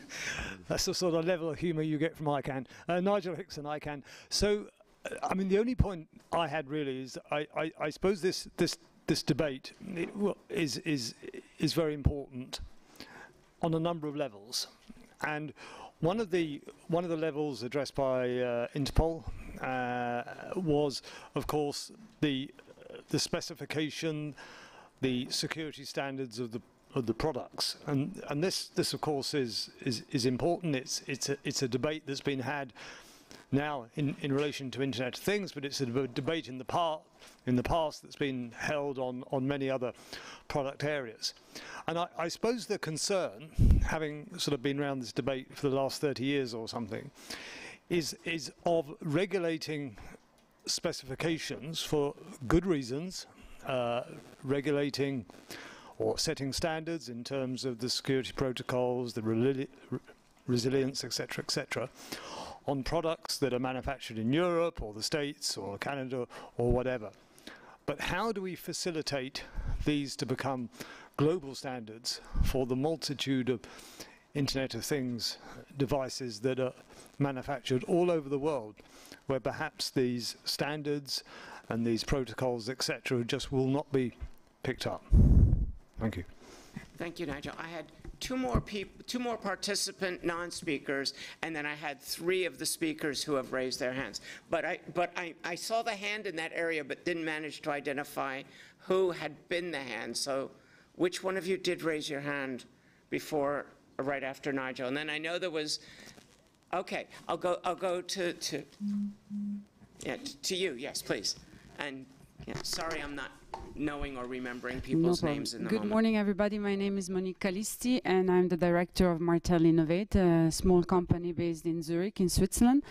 That's the sort of level of humour you get from ICANN. Uh, Nigel Hickson, ICANN. So, uh, I mean, the only point I had really is I, I, I suppose this, this, this debate is, is, is very important on a number of levels. And one of the, one of the levels addressed by uh, Interpol uh, was, of course, the the specification, the security standards of the of the products, and and this this of course is is is important. It's it's a it's a debate that's been had now in in relation to Internet of Things, but it's a debate in the part in the past that's been held on on many other product areas. And I, I suppose the concern, having sort of been around this debate for the last 30 years or something, is is of regulating specifications for good reasons, uh, regulating or setting standards in terms of the security protocols, the re resilience, etc., etc., on products that are manufactured in Europe or the States or Canada or whatever. But how do we facilitate these to become global standards for the multitude of Internet of Things devices that are manufactured all over the world, where perhaps these standards and these protocols, etc., just will not be picked up. Thank you. Thank you, Nigel. I had two more people, two more participant non-speakers, and then I had three of the speakers who have raised their hands. But I, but I, I saw the hand in that area, but didn't manage to identify who had been the hand. So which one of you did raise your hand before, or right after Nigel? And then I know there was, okay, I'll go, I'll go to, to, yeah, t- to you, yes, please. And, yeah, sorry, I'm not knowing or remembering people's problem. names in the Good moment. morning, everybody. My name is Monique Calisti, and I'm the director of Martel Innovate, a small company based in Zurich, in Switzerland.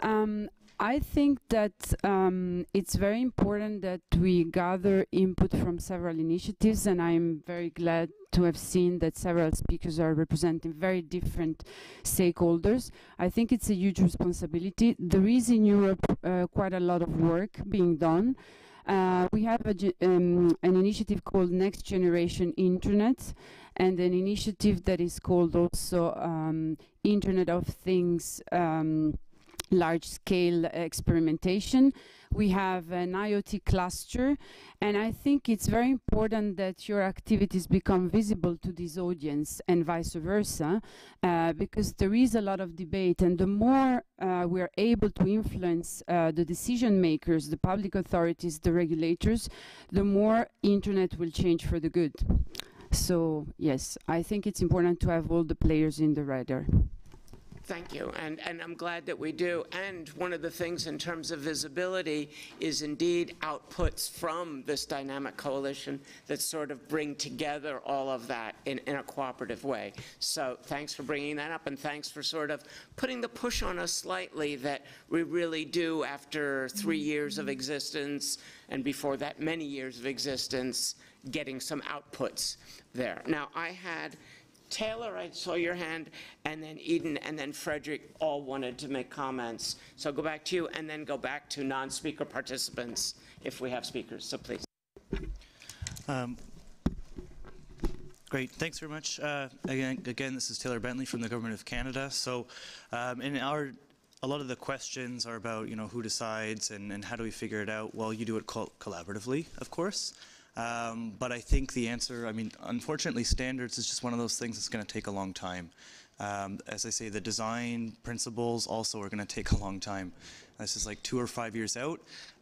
Um, I think that um, it's very important that we gather input from several initiatives, and I'm very glad to have seen that several speakers are representing very different stakeholders. I think it's a huge responsibility. There is in Europe uh, quite a lot of work being done. Uh, we have a um, an initiative called Next Generation Internet and an initiative that is called also um, Internet of Things um, large scale experimentation. We have an IoT cluster, and I think it's very important that your activities become visible to this audience and vice versa, uh, because there is a lot of debate, and the more uh, we're able to influence uh, the decision makers, the public authorities, the regulators, the more internet will change for the good. So yes, I think it's important to have all the players in the radar. Thank you, and, and I'm glad that we do. And one of the things in terms of visibility is indeed outputs from this dynamic coalition that sort of bring together all of that in, in a cooperative way. So thanks for bringing that up, and thanks for sort of putting the push on us slightly that we really do, after three years of existence, and before that, many years of existence, getting some outputs there. Now, I had Taylor, I saw your hand, and then Eddan, and then Frederic all wanted to make comments. So go back to you, and then go back to non-speaker participants if we have speakers, so please. Um, Great, thanks very much. Uh, again, again, this is Taylor Bentley from the Government of Canada. So, um, in our, a lot of the questions are about, you know, who decides and, and how do we figure it out? Well, you do it col- collaboratively, of course. Um, but I think the answer, I mean, unfortunately, standards is just one of those things that's going to take a long time. Um, as I say, the design principles also are going to take a long time. This is like two or five years out.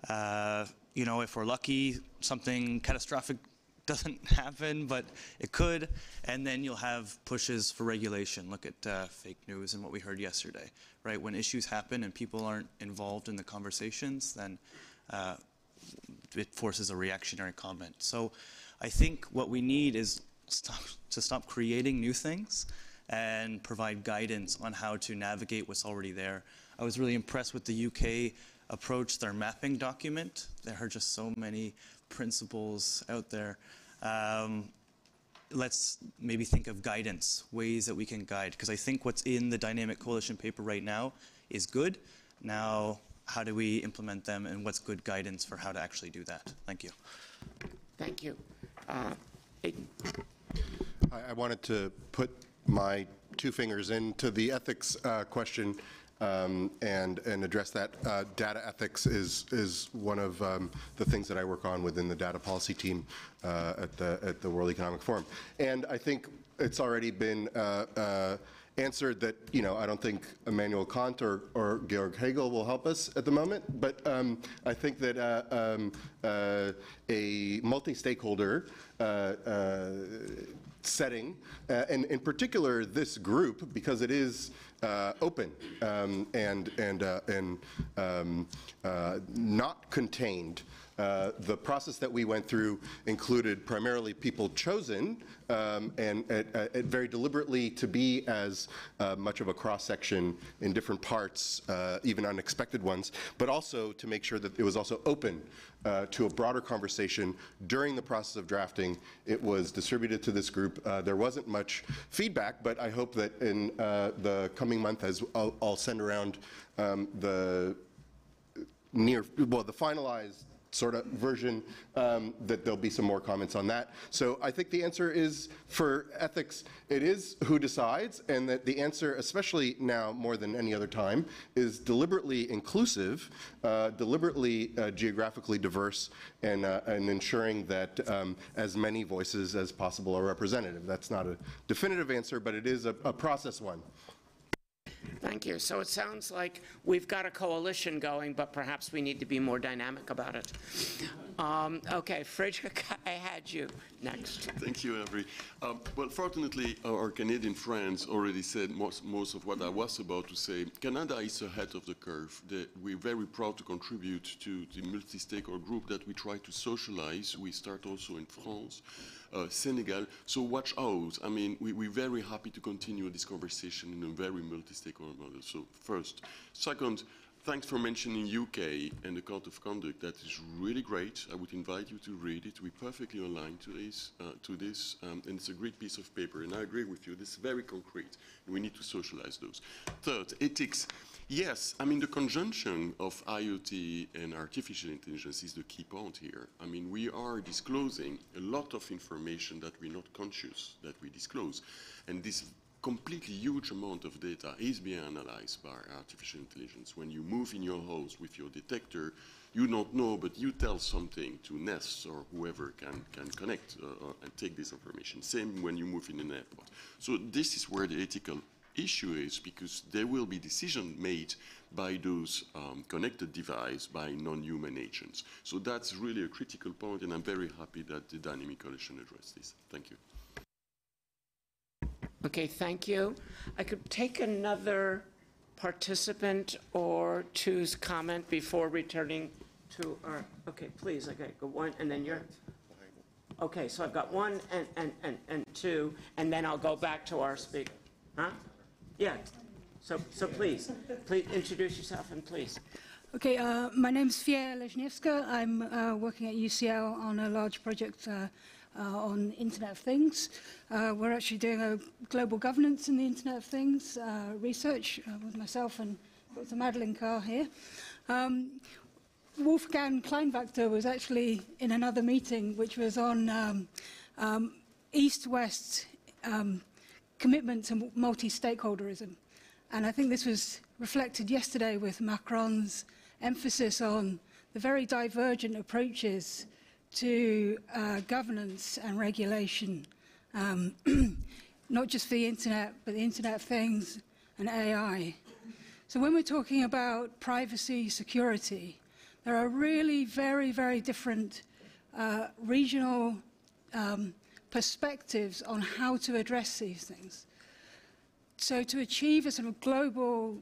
Uh, you know, if we're lucky, something catastrophic *laughs* doesn't happen, but it could. And then you'll have pushes for regulation. Look at uh, fake news and what we heard yesterday, right? When issues happen and people aren't involved in the conversations, then uh, it forces a reactionary comment. So I think what we need is stop, to stop creating new things and provide guidance on how to navigate what's already there. I was really impressed with the UK approach, their mapping document. There are just so many principles out there. Um, let's maybe think of guidance, ways that we can guide, because I think what's in the Dynamic Coalition paper right now is good. Now, how do we implement them and what's good guidance for how to actually do that? Thank you. Thank you. Uh, Eddan. I, I wanted to put my two fingers into the ethics uh, question um, and and address that. Uh, data ethics is is one of um, the things that I work on within the data policy team uh, at the at the World Economic Forum, and I think it's already been. Answered that you know I don't think Immanuel Kant or, or Georg Hegel will help us at the moment, but um, I think that uh, um, uh, a multi-stakeholder uh, uh, setting, uh, and in particular this group, because it is uh, open um, and and and um, not contained. Uh, the process that we went through included primarily people chosen um, and uh, uh, very deliberately to be as uh, much of a cross section in different parts, uh, even unexpected ones, but also to make sure that it was also open uh, to a broader conversation during the process of drafting. It was distributed to this group. There wasn't much feedback, but I hope that in the coming month, as I'll, I'll send around um, the near, well, the finalized sort of version, um, that there'll be some more comments on that. So I think the answer is for ethics, it is who decides, and that the answer, especially now more than any other time, is deliberately inclusive, uh, deliberately uh, geographically diverse, and, uh, and ensuring that um, as many voices as possible are representative. That's not a definitive answer, but it is a, a process one. Thank you. So it sounds like we've got a coalition going, but perhaps we need to be more dynamic about it. Um, okay, Frederic, *laughs* I had you next. Thank you, Avri. Um, well, fortunately, our Canadian friends already said most, most of what I was about to say. Canada is ahead of the curve. The, we're very proud to contribute to the multi-stakeholder group that we try to socialize. We start also in France Senegal. So watch out. I mean, we, we're very happy to continue this conversation in a very multi-stakeholder model. So first. Second, thanks for mentioning UK and the Code of Conduct. That is really great. I would invite you to read it. We're perfectly aligned to this, uh, to this um, and it's a great piece of paper. And I agree with you. This is very concrete. We need to socialize those. Third, ethics. Yes, I mean, the conjunction of IoT and artificial intelligence is the key point here. I mean, we are disclosing a lot of information that we're not conscious that we disclose. And this completely huge amount of data is being analyzed by artificial intelligence. When you move in your house with your detector, you don't know, but you tell something to Nest or whoever can, can connect uh, uh and take this information. Same when you move in an airport. So this is where the ethical issue is because there will be decisions made by those um, connected devices by non-human agents. So that's really a critical point, and I'm very happy that the Dynamic Coalition addressed this. Thank you. Okay, thank you. I could take another participant or two's comment before returning to our, okay, please, okay, go one, and then you're, okay, so I've got one and, and, and, and two, and then I'll go back to our speaker. Huh? Yeah. So, so please, please introduce yourself and please. Okay, uh, my name is Fia Lezhnevska. I'm uh, working at UCL on a large project uh, uh, on Internet of Things. Uh, we're actually doing a global governance in the Internet of Things uh, research with myself and Dr. Madeleine Carr here. Um, Wolfgang Kleinwachter was actually in another meeting which was on um, um, East-West um, commitment to multi-stakeholderism. And I think this was reflected yesterday with Macron's emphasis on the very divergent approaches to uh, governance and regulation, um, *clears throat* not just for the internet, but the Internet of Things and AI. So when we're talking about privacy, security, there are really very, very different uh, regional um, perspectives on how to address these things. So to achieve a sort of global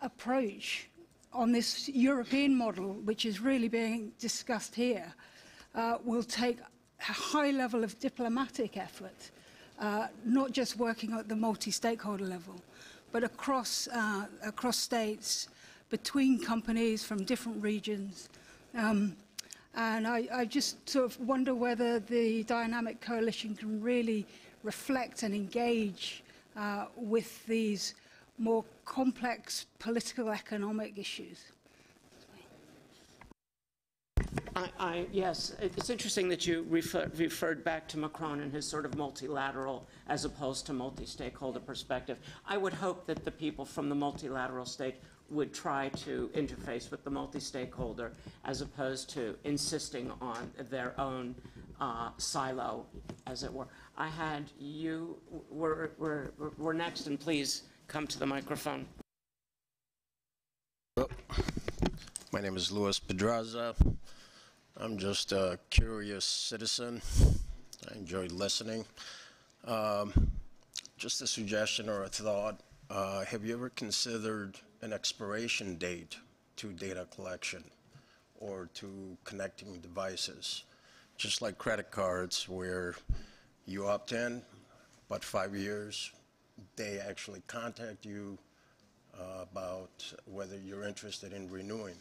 approach on this European model, which is really being discussed here, uh, will take a high level of diplomatic effort, uh, not just working at the multi-stakeholder level, but across, uh, across states, between companies from different regions. Um, and I, I just sort of wonder whether the dynamic coalition can really reflect and engage uh, with these more complex political economic issues. I, I, yes, it's interesting that you refer, referred back to Macron and his sort of multilateral as opposed to multi-stakeholder perspective. I would hope that the people from the multilateral state would try to interface with the multi-stakeholder as opposed to insisting on their own uh, silo, as it were. I had you, we're, we're, we're next, and please come to the microphone. My name is Luis Pedraza. I'm just a curious citizen. I enjoy listening. Um, just a suggestion or a thought. Uh, have you ever considered an expiration date to data collection or to connecting devices, just like credit cards where you opt in, but five years, they actually contact you uh, about whether you're interested in renewing.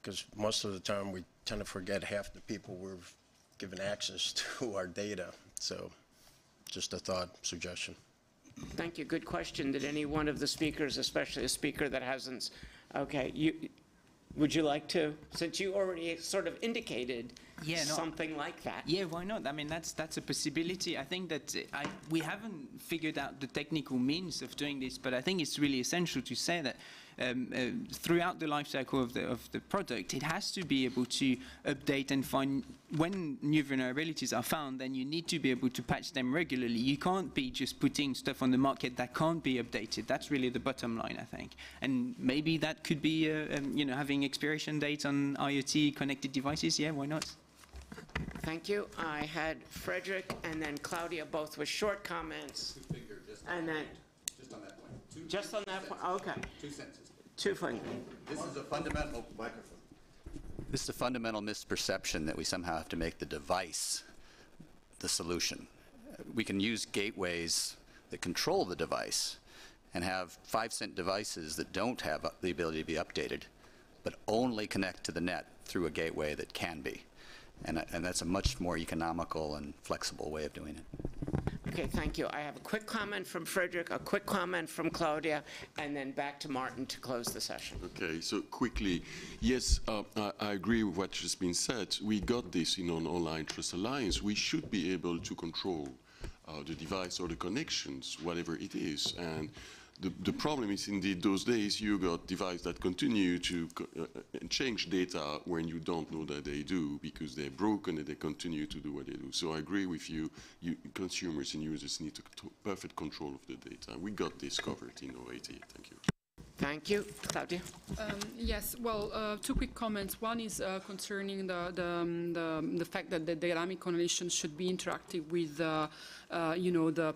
Because most of the time we tend to forget half the people we've given access *laughs* to our data. So just a thought, suggestion. Thank you. Good question. Did any one of the speakers, especially a speaker that hasn't, okay, you, would you like to, since you already sort of indicated Yeah, no, something like that? Yeah, why not? I mean, that's that's a possibility. I think that I, we haven't figured out the technical means of doing this, but I think it's really essential to say that um, uh, throughout the life cycle of the of the product, it has to be able to update and find when new vulnerabilities are found. Then you need to be able to patch them regularly. You can't be just putting stuff on the market that can't be updated. That's really the bottom line, I think. And maybe that could be, uh, um, you know, having expiration dates on IoT connected devices. Yeah, why not? Thank you. I had Frederic and then Claudia, both with short comments. And then, Just on that point. Two just on that point, okay. Two sentences. Two fingers. This is a fundamental microphone. This is a fundamental misperception that we somehow have to make the device the solution. We can use gateways that control the device and have five cent devices that don't have the ability to be updated, but only connect to the net through a gateway that can be. And, and that's a much more economical and flexible way of doing it. Okay, thank you. I have a quick comment from Frederic, a quick comment from Claudia, and then back to Maarten to close the session. Okay, so quickly, yes, uh, I, I agree with what has been said. We got this in an online trust alliance. We should be able to control uh, the device or the connections, whatever it is. And the, the problem is indeed those days you got devices that continue to co- uh, uh, change data when you don't know that they do because they're broken and they continue to do what they do. So I agree with you, you consumers and users need to, to perfect control of the data. We got this covered in 088. Thank you. Thank you. Claudia? Um, Yes, well, uh, two quick comments. One is uh, concerning the, the, um, the, the fact that the dynamic coalition should be interactive with, uh, uh, you know, the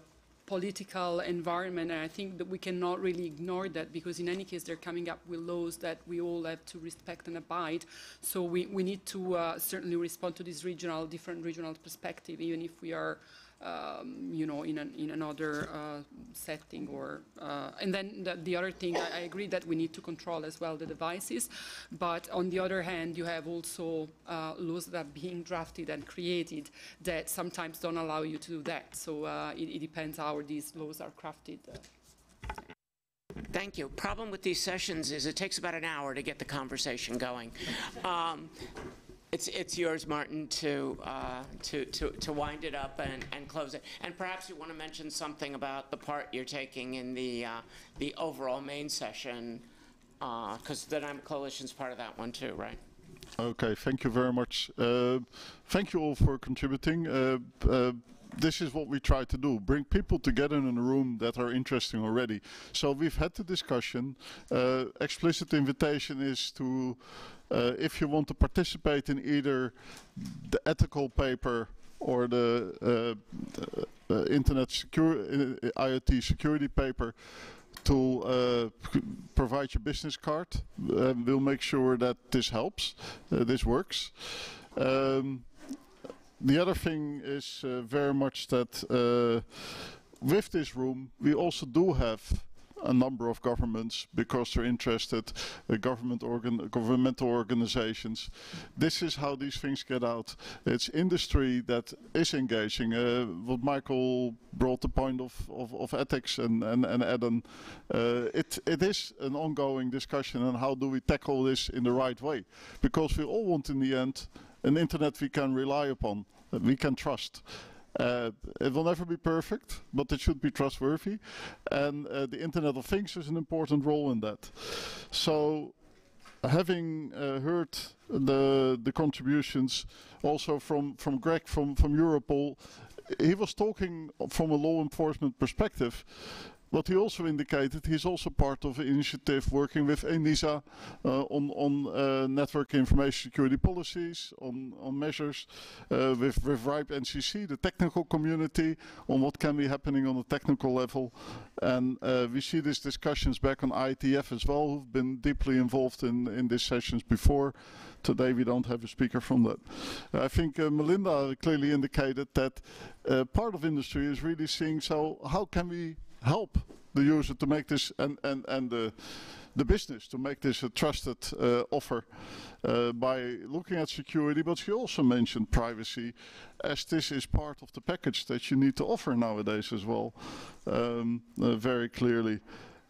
political environment, and I think that we cannot really ignore that because in any case they're coming up with laws that we all have to respect and abide. So we, we need to uh, certainly respond to this regional, different regional perspective, even if we are um, you know, in, an, in another uh, setting or, uh, and then the, the other thing, I, I agree that we need to control as well the devices, but on the other hand, you have also uh, laws that are being drafted and created that sometimes don't allow you to do that. So uh, it, it depends how these laws are crafted. Thank you. Problem with these sessions is it takes about an hour to get the conversation going. Um, it's, it's yours, Maarten, to, uh, to, to, to wind it up and, and close it. And perhaps you want to mention something about the part you're taking in the, uh, the overall main session, because the Dynamic Coalition's part of that one too, right? Okay, thank you very much. Uh, thank you all for contributing. Uh, uh, this is what we try to do, bring people together in a room that are interesting already. So we've had the discussion. Uh, explicit invitation is to, uh, if you want to participate in either the ethical paper or the, uh, the uh, internet secure, uh, IoT security paper, to uh, provide your business card. Um, we'll make sure that this helps, uh, this works. Um, the other thing is uh, very much that uh, with this room, we also do have a number of governments because they're interested, uh, government organ governmental organizations. This is how these things get out. It's industry that is engaging. Uh, what Michael brought the point of, of, of ethics and, and, and Adam, uh, it, it is an ongoing discussion on how do we tackle this in the right way. Because we all want in the end an internet we can rely upon, that we can trust. Uh, it will never be perfect, but it should be trustworthy. And uh, the Internet of Things is an important role in that. So, having uh, heard the the contributions also from from Greg from from Europol, he was talking from a law enforcement perspective. But he also indicated he's also part of an initiative working with ENISA uh, on, on uh, network information security policies, on, on measures uh, with, with RIPE NCC, the technical community, on what can be happening on the technical level. And we see these discussions back on IETF as well, who've been deeply involved in, in these sessions before. Today we don't have a speaker from that. I think uh, Melinda clearly indicated that uh, part of industry is really seeing, so how can we help the user to make this and, and, and the, the business to make this a trusted uh, offer uh, by looking at security, but she also mentioned privacy as this is part of the package that you need to offer nowadays as well, um, uh, very clearly.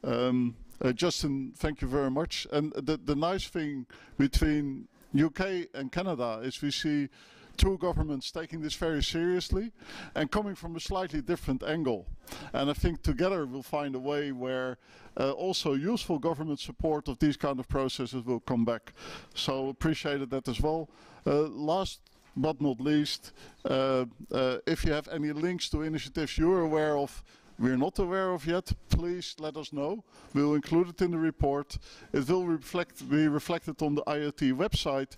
Um, uh, Justin, thank you very much. And the, the nice thing between UK and Canada is we see two governments taking this very seriously and coming from a slightly different angle. And I think together we'll find a way where uh, also useful government support of these kind of processes will come back. So appreciated that as well. Uh, last but not least, uh, uh, if you have any links to initiatives you're aware of, we're not aware of yet, please let us know. We'll include it in the report. It will reflect, be reflected on the IoT website,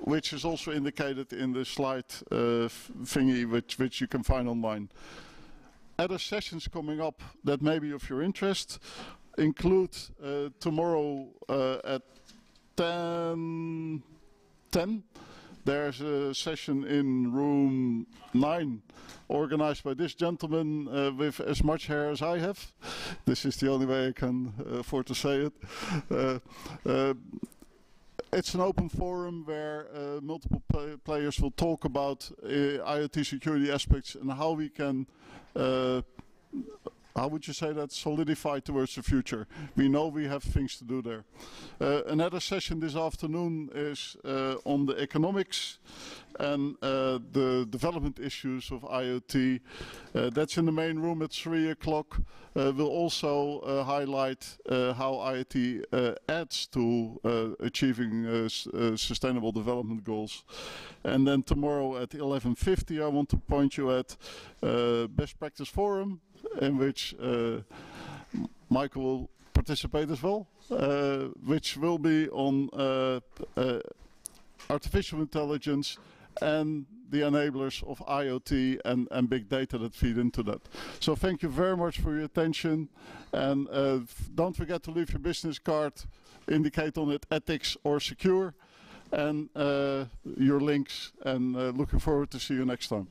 which is also indicated in the slide uh, thingy, which, which you can find online. Other sessions coming up that may be of your interest include uh, tomorrow uh, at 10, 10 there's a session in room 9 organized by this gentleman uh, with as much hair as I have. This is the only way I can uh, afford to say it. Uh, uh it's an open forum where uh, multiple players will talk about uh, IoT security aspects and how we can how would you say that, solidified towards the future. We know we have things to do there. Uh, another session this afternoon is uh, on the economics and uh, the development issues of IoT. Uh, that's in the main room at 3 o'clock. Uh, we'll also uh, highlight how IoT adds to achieving sustainable development goals. And then tomorrow at 11.50 I want to point you at Best Practice Forum in which uh, Michael will participate as well, uh, which will be on uh, artificial intelligence and the enablers of IoT and, and big data that feed into that. So thank you very much for your attention and uh, don't forget to leave your business card, indicate on it ethics or secure and uh, your links and uh, looking forward to see you next time.